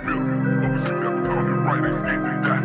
Of a coming right, escaping that